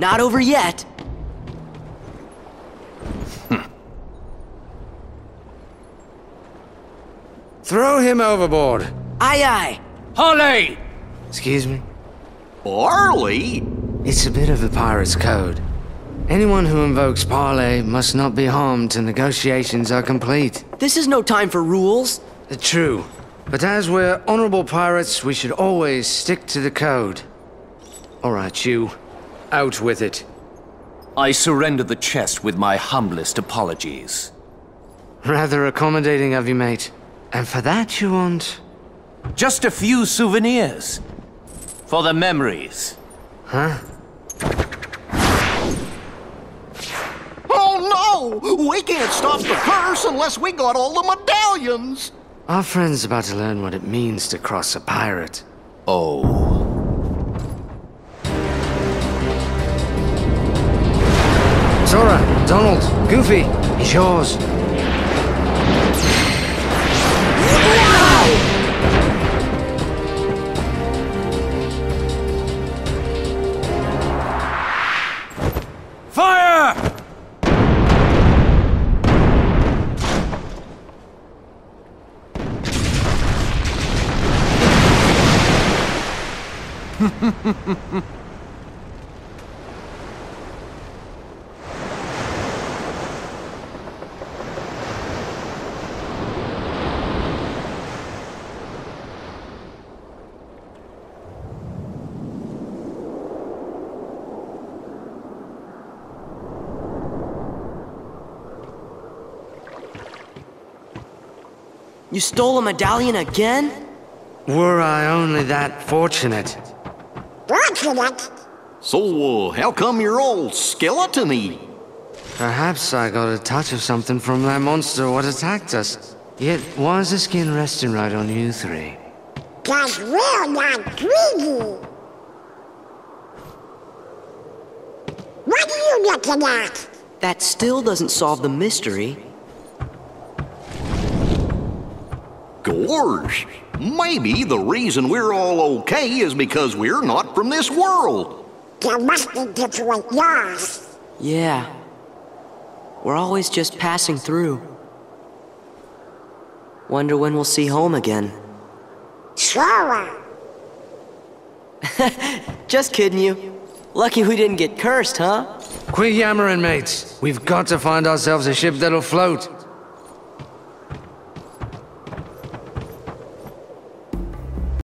Not over yet. Throw him overboard. Aye aye. Holly! Excuse me? Parley? It's a bit of the pirate's code. Anyone who invokes parley must not be harmed till negotiations are complete. This is no time for rules. Uh, True. But as we're honorable pirates, we should always stick to the code. All right, you. Out with it. I surrender the chest with my humblest apologies. Rather accommodating of you, mate. And for that you want... Just a few souvenirs. For the memories. Huh? Oh no! We can't stop the curse unless we got all the medallions! Our friend's about to learn what it means to cross a pirate. Oh. Sora, Donald, Goofy, it's yours. Fire! You stole a medallion again? Were I only that fortunate. Fortunate. So, uh, how come you're all skeleton-y? Perhaps I got a touch of something from that monster what attacked us. Yet, why is the skin resting right on you three? Cause we're not greedy. What are you looking at? That still doesn't solve the mystery. Gorge. Maybe the reason we're all okay is because we're not from this world. There must be different laws. Yeah. We're always just passing through. Wonder when we'll see home again. Sora. Just kidding you. Lucky we didn't get cursed, huh? Quit yammering, mates. We've got to find ourselves a ship that'll float.